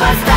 was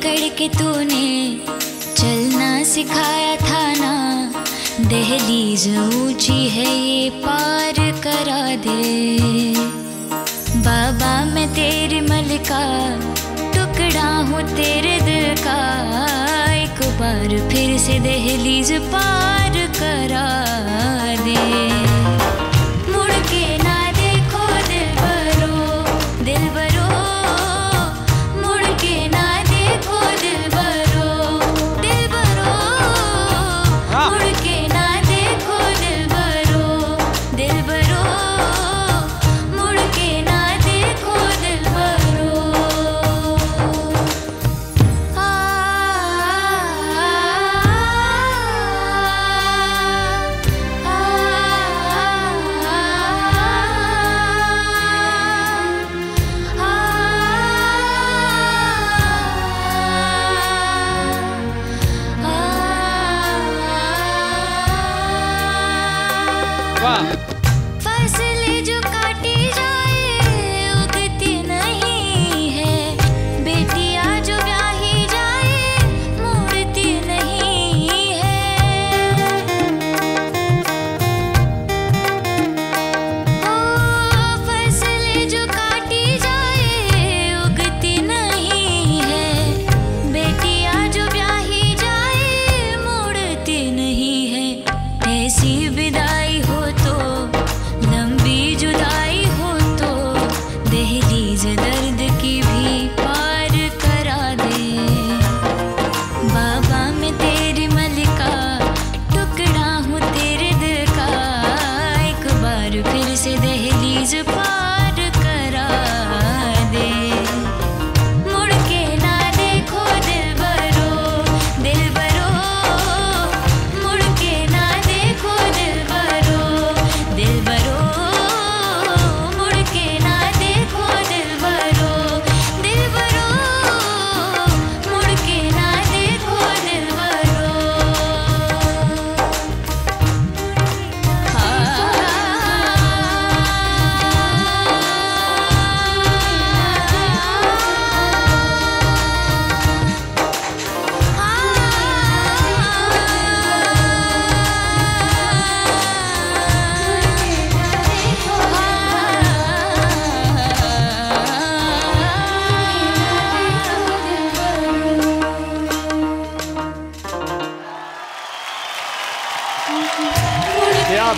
पकड़ के तूने चलना सिखाया था ना। दहलीज ऊँची है ये पार करा दे। बाबा, मैं तेरी मलिका टुकड़ा हूँ तेरे दिल का। एक बार फिर से दहलीज पार करा। फ़सलें जो काटी जाए, उगती नहीं है। जो काटी जाए, उगती नहीं है। बेटियाँ जो जाए नहीं है। ऐसी बार फिर से दहलीज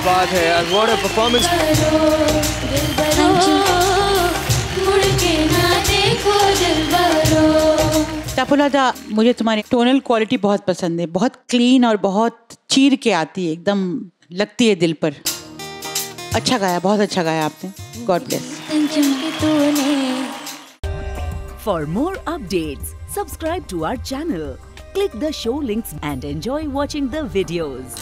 बात है यार व्हाट अ परफॉर्मेंस मुड़ के ना देखो दिल बरो टपुलादा मुझे तुम्हारी टोनल क्वालिटी बहुत पसंद है बहुत क्लीन और बहुत चीर के आती है एकदम लगती है दिल पर। अच्छा गाया बहुत अच्छा गाया आपने। गॉड ब्लेस थैंक यू तूने For more updates, subscribe to our channel, click the show links and enjoy watching the videos.